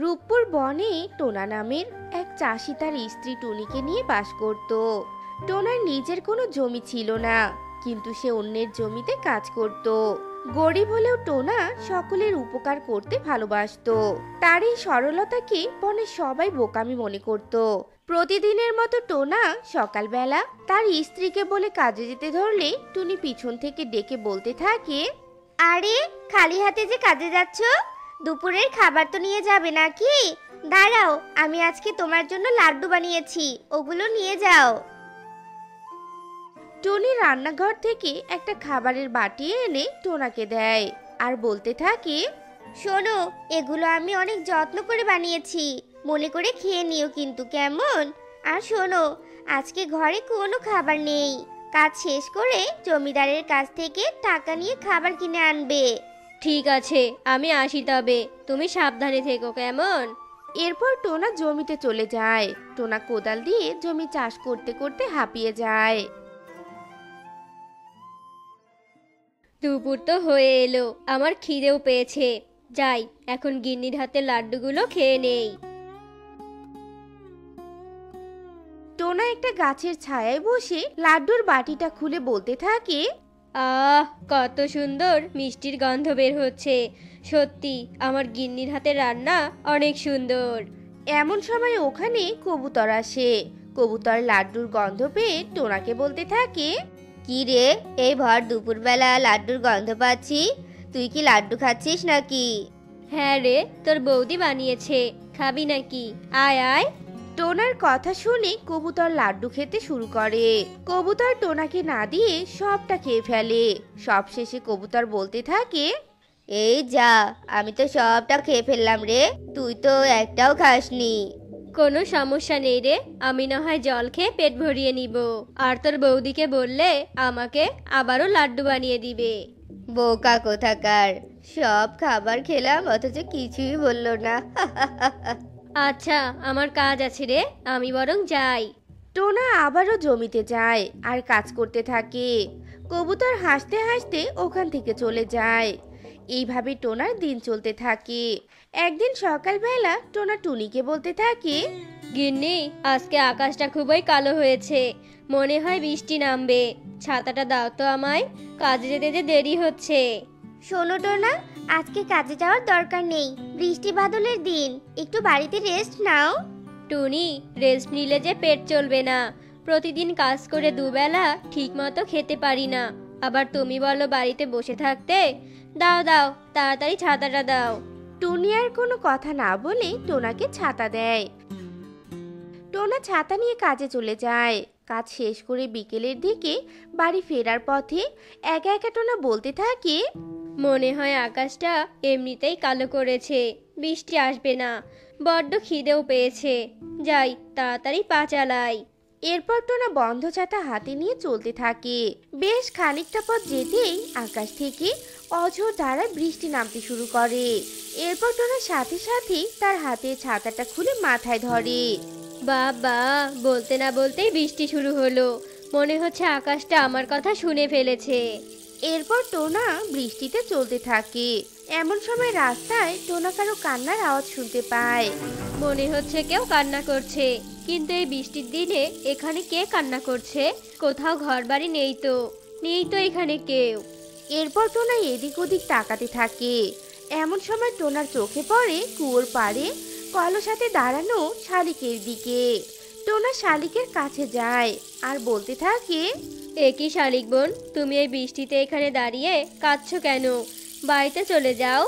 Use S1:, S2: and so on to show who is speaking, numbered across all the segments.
S1: রূপপুর বনে টোনা নামের এক চাষি তার স্ত্রী টুনিকে নিয়ে বাস করত। টোনার নিজের কোনো জমি ছিল না, কিন্তু সে অন্যের জমিতে কাজ করত। গরিব হলেও টোনা সকলের উপকার করতে ভালোবাসতো। তার এই সরলতাকে বনের সবাই বোকামি মনে করত। প্রতিদিনের মতো টোনা সকালবেলা তার স্ত্রীকে বলে কাজে যেতে ধরলে টুনি পিছন থেকে ডেকে বলতে থাকে,
S2: আরে, খালি হাতে যে কাজে যাচ্ছ? দুপুরের খাবার তো নিয়ে যাবে নাকি? দাঁড়াও আমি আজকে তোমার জন্য লাড্ডু বানিয়েছি ওগুলো নিয়ে যাও।
S1: টনি রান্নাঘর থেকে একটা খাবারের বাটি এনে টোনাকে দেয় আর বলতে থাকে
S2: শোনো এগুলো আমি অনেক যত্ন করে বানিয়েছি মনে করে খেয়ে নিও কিন্তু কেমন। আর শোনো আজকে ঘরে কোনো খাবার নেই কাজ শেষ করে জমিদারের কাছ থেকে টাকা নিয়ে খাবার কিনে আনবে।
S3: ঠিক আছে আমি আসি তবে। তুমি সাবধানে থেকো কেমন?
S1: এরপর টোনা জমিতে চলে যায়। টোনা কোদাল দিয়ে জমি চাষ করতে করতে হাঁপিয়ে যায়।
S3: দুপুর তো হয়ে এলো আমার খিদেও পেয়েছে। যাই এখন গিন্নির হাতে লাড্ডুগুলো খেয়ে নেই।
S1: টোনা একটা গাছের ছায়ায় বসে লাড্ডুর বাটিটা খুলে বলতে থাকে
S3: আহ কত সুন্দর মিষ্টির গন্ধ বের হচ্ছে। সত্যি আমার গিন্নির হাতে রান্না অনেক সুন্দর।
S1: এমন সময় ওখানে কবুতর আসে। কবুতর লাড্ডুর গন্ধ পেয়ে টোনাকে বলতে থাকে
S2: কি রে এই ভর দুপুরবেলা লাড্ডুর গন্ধ পাচ্ছি? তুই কি লাড্ডু খাচ্ছিস নাকি?
S3: হ্যাঁ রে তোর বৌদি বানিয়েছে। খাবি নাকি? আয় আয়।
S1: টোনার কথা শুনে কবুতর লাড্ডু খেতে শুরু করে। কবুতর টোনাকে না দিয়ে সবটা খেয়ে ফেলে। সবশেষে কবুতর বলতে থাকে
S2: এই যা আমি তো সবটা খেয়ে ফেললাম রে তুই তো একটাও খাসনি।
S3: কোনো সমস্যা নেই রে আমি না হয় জল খেয়ে পেট ভরিয়ে নিব। আর তোর বৌদিকে বললে আমাকে আবারও লাড্ডু বানিয়ে দিবে।
S2: বোকা কোথাকার সব খাবার খেলাম অথচ কিছুই বলল না।
S3: আচ্ছা আমার কাজ আছে রে আমি বরং যাই।
S1: টোনা আবারও জমিতে যায় আর কাজ করতে থাকে। কবুতর হাসতে হাসতে ওখান থেকে চলে যায়। এইভাবে টোনার দিন চলতে থাকে। একদিন সকালবেলা টোনা টুনিকে বলতে থাকে
S3: গিন্নি আজকে আকাশটা খুবই কালো হয়েছে। মনে হয় বৃষ্টি নামবে। ছাতাটা দাও তো আমায় কাজে যেতে যে দেরি হচ্ছে।
S2: শোনো টোনা আজকে কাজে যাওয়ার দরকার নেই। বৃষ্টি বাদলের দিন। একটু বাড়িতে রেস্ট নাও।
S3: টুনি রেস্ট নিলে যে পেট চলবে না। প্রতিদিন কাজ করে দুবেলা ঠিক মতো খেতে পারি না। আবার তুমি বলো বাড়িতে বসে থাকতে? দাও দাও তাড়াতাড়ি ছাতাটা দাও।
S1: টুনি আর কোনো কথা না বলে টোনাকে ছাতা দেয়। টোনা ছাতা নিয়ে কাজে চলে যায়। কাজ শেষ করে বিকেলের দিকে বাড়ি ফেরার পথে একা একা টোনা বলতে থাকে
S3: মনে হয় আকাশটা এমনিতেই কালো করেছে বৃষ্টি আসবে না। বড্ড খিদেও পেয়েছে। যাই তাড়াতাড়ি পা চালাই।
S1: এরপর টোনা বন্ধ ছাতা হাতে নিয়ে চলতে থাকে। বেশ খানিকটা পথ যেতেই আকাশ থেকে অঝোর ধারা বৃষ্টি নামতে শুরু করে। এরপর টোনা সাথে সাথেই তার হাতে ছাতাটা খুলে মাথায় ধরে।
S3: বাবা বলতে না বলতেই বৃষ্টি শুরু হলো। মনে হচ্ছে আকাশটা আমার কথা শুনে ফেলেছে।
S1: এরপর টোনা বৃষ্টিতে চলতে থাকে। এমন সময় রাস্তায় টোনা কারও কান্নার আওয়াজ শুনতে পায়।
S3: মনে হচ্ছে কেউ কান্না করছে কিন্তু এই বৃষ্টির দিনে এখানে কে কান্না করছে? কোথাও ঘর বাড়ি নেই তো নেই তো এখানে কেউ।
S1: এরপর টোনা এদিক ওদিক তাকাতে থাকে। এমন সময় টোনার চোখে পড়ে কুয়োর পাড়ে কলসাতে দাঁড়ানো শালিকের দিকে। টোনা শালিকের কাছে যায় আর বলতে থাকে
S3: একই শালিক বোন, তুমি এই বৃষ্টিতে এখানে দাঁড়িয়ে কাঁদছো কেন? বাড়িতে চলে যাও।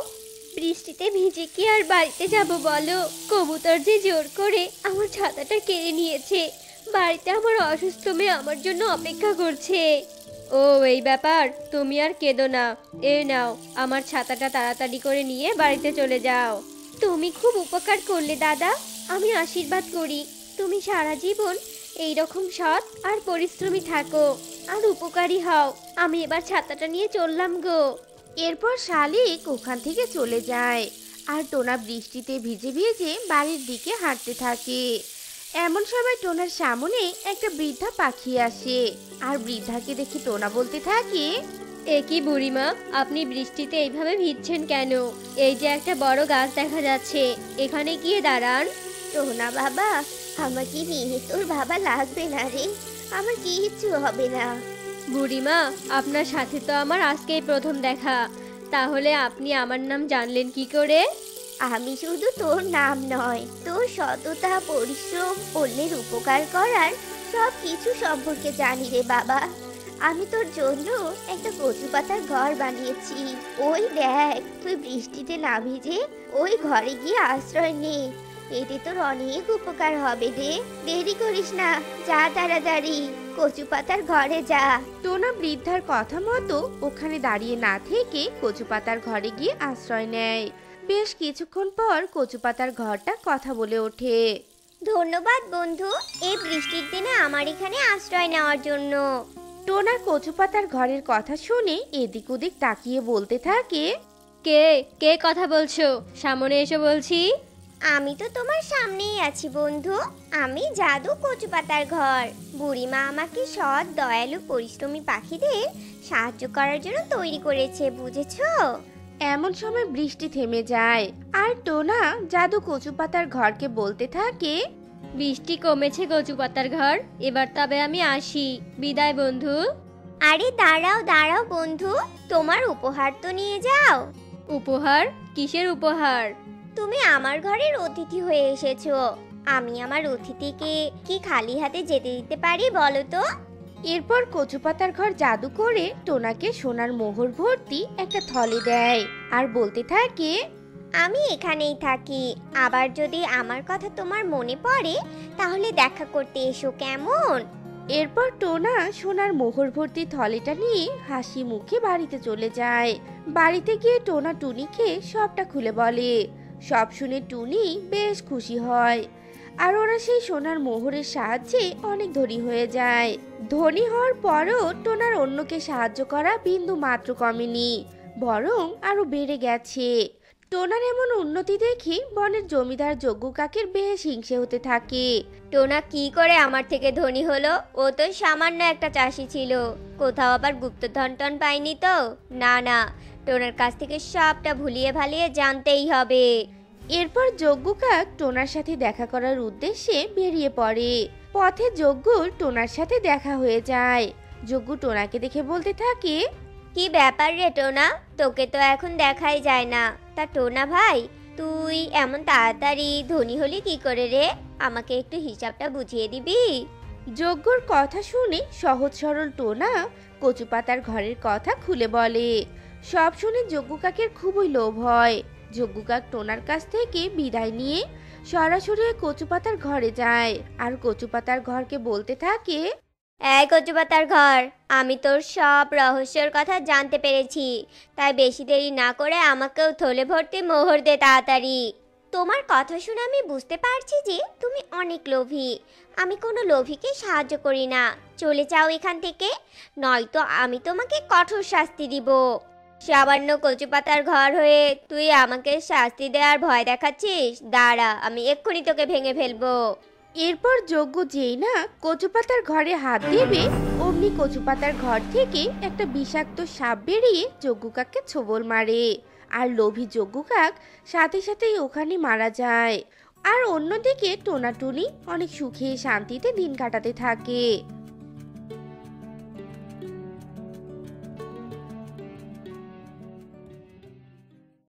S3: বৃষ্টিতে ভিজে কি আর বাড়িতে যাব বলো? কবুতর যে জোর করে আমার ছাতাটা কেড়ে নিয়েছে, বাড়িতে আমার অসুস্থ মেয়ে আমার জন্য অপেক্ষা করছে। ও, এই ব্যাপার, তুমি আর কেঁদো না। এ নাও, আমার ছাতাটা তাড়াতাড়ি করে নিয়ে বাড়িতে চলে যাও। তুমি খুব উপকার করলে দাদা, আমি আশীর্বাদ করি। তুমি সারা জীবন এই রকম সৎ আর পরিশ্রমী থাকো। আর উপকারী হও। আমি এবার ছাতাটা নিয়ে চললাম গো।
S1: এরপর শালিক ওখান থেকে চলে যায়। আর টোনা বৃষ্টিতে ভিজে ভিজে বাড়ির দিকে হাঁটতে থাকে। এমন সময় টোনার সামনে একটা বৃদ্ধা পাখি আসে। আর বৃদ্ধাকে দেখে টোনা বলতে থাকে
S3: এ কি বুড়িমা আপনি বৃষ্টিতে এইভাবে ভিজছেন কেন? এই যে একটা বড় গাছ দেখা যাচ্ছে এখানে গিয়ে দাঁড়ান।
S2: টোনা বাবা আমাকে নিয়ে তোর বাবা লাগবে না রে। আমার কিচ্ছু হবে না।
S3: বুড়িমা আপনার সাথে তো আমার আজকেই প্রথম দেখা। তাহলে আপনি আমার নাম জানলেন কি করে?
S2: আমি শুধু তোর নাম নয় তোর সততা পরিশ্রম অন্যের উপকার করার সব কিছু সম্পর্কে জানি রে বাবা। আমি তোর জন্য একটা কচু পাতার ঘর বানিয়েছি। ওই দেখ তুই বৃষ্টিতে না ভিজে ওই ঘরে গিয়ে আশ্রয় নে। এতে তোর অনেক উপকার হবে রে। দেরি করিস না যা তাড়াতাড়ি। কচু পাতার ঘরে যা।
S1: টোনা বৃদ্ধার কথা মতো ওখানে দাঁড়িয়ে না থেকে কচু পাতার ঘরে গিয়ে আশ্রয় নেয়। বেশ কিছুক্ষণ পর কচু পাতার ঘরটা কথা বলে ওঠে।
S2: ধন্যবাদ বন্ধু এই বৃষ্টির দিনে আমার এখানে আশ্রয় নেওয়ার জন্য।
S1: টোনা কচু পাতার ঘরের কথা শুনে এদিক ওদিক তাকিয়ে বলতে থাকে
S3: কে কে কথা বলছো? সামনে এসে বলছি।
S2: আমি তো তোমার সামনেই আছি বন্ধু। আমি জাদু কচু পাতার ঘর। বুড়িমা আমাকে সৎ দয়ালু পরিশ্রমী পাখিদের সাহায্য করার জন্য তৈরি করেছে বুঝেছ?
S1: এমন সময় বৃষ্টি থেমে যায় আর টোনা জাদু কচু পাতার ঘরকে বলতে থাকে
S3: বৃষ্টি কমেছে কচু পাতার ঘর এবার তবে আমি আসি। বিদায় বন্ধু।
S2: আরে দাঁড়াও দাঁড়াও বন্ধু। তোমার উপহার তো নিয়ে যাও।
S3: উপহার? কিসের উপহার?
S2: তুমি আমার ঘরের অতিথি হয়ে এসেছ। আমি আমার অতিথিকে কি খালি হাতে যেতে দিতে পারি বলো তো?
S1: এরপর কচু পাতার ঘর জাদু করে টোনাকে সোনার মোহর ভর্তি একটা থলে দেয় আর বলতে থাকে
S2: আমি এখানেই থাকি। আবার যদি আমার কথা তোমার মনে পড়ে তাহলে দেখা করতে এসো কেমন?
S1: এরপর টোনা সোনার মোহর ভর্তি থলেটা নিয়ে হাসি মুখে বাড়িতে চলে যায়। বাড়িতে গিয়ে টোনা টুনিকে সবটা খুলে বলে সব শুনে টুনি বেশ খুশি হয়। আর ওরা সেই সোনার মোহরের সাহায্যে অনেক ধনী হয়ে যায়। ধনী হওয়ার পরও টোনার অন্যকে সাহায্য করা বিন্দু মাত্র কমেনি, বরং আরও বেড়ে গেছে। টোনার এমন উন্নতি দেখে বনের জমিদার যজ্ঞ কাকের বেশ হিংসে হতে থাকে।
S2: টোনা কি করে আমার থেকে ধনী হলো? ও তো সামান্য একটা চাষি ছিল। কোথাও আবার গুপ্তধন টন পাইনি তো? না না টোনার কাছ থেকে সবটা ভুলিয়ে ভালিয়ে জানতেই হবে।
S1: এরপর যজ্ঞ কাক টোনার সাথে দেখা করার উদ্দেশ্যে বেরিয়ে পড়ে। পথে যজ্ঞর টোনার সাথে দেখা হয়ে যায়। যজ্ঞ টোনাকে দেখে বলতে থাকে
S2: কি ব্যাপার রে টোনা? তোকে তো এখন দেখাই যায় না। তা টোনা ভাই তুই এমন তাড়াতাড়ি ধনী হলি কি করে রে? আমাকে একটু হিসাবটা বুঝিয়ে দিবি?
S1: যজ্ঞর কথা শুনে সহজ সরল টোনা কচু পাতার ঘরের কথা খুলে বলে সব শুনে যজ্ঞ কাকের খুবই লোভ হয়। যজ্ঞ কাক টোনার কাছ থেকে বিদায় নিয়ে সরাসরি ওই কচু পাতার ঘরে যায়। আর কচু পাতার ঘরকে বলতে থাকে,
S2: এই কচু পাতার ঘর, আমি তোর সব রহস্যের কথা জানতে পেরেছি। তাই বেশি দেরি না করে আমাকেও থলে ভর্তি মোহর দে তাড়াতাড়ি। তোমার কথা শুনে আমি বুঝতে পারছি যে তুমি অনেক লোভী। আমি কোনো লোভীকে সাহায্য করি না। চলে যাও এখান থেকে, নয়তো আমি তোমাকে কঠোর শাস্তি দিব। সামান্য কচু পাতার ঘর হয়ে তুই আমাকে শাস্তি দেওয়ার ভয় দেখাচ্ছিস? দাঁড়া, আমি এক্ষুনি তোকে ভেঙে ফেলব।
S1: এরপর যজ্ঞ যেই না কচু পাতার ঘরে হাত দেবে, অমনি কচু পাতার ঘর থেকে একটা বিষাক্ত সাপ বেরিয়ে যজ্ঞ কাককে ছোবল মারে। আর লোভী যজ্ঞ কাক সাথে সাথেই ওখানে মারা যায়। আর অন্যদিকে টোনাটুনি অনেক সুখে শান্তিতে দিন কাটাতে থাকে।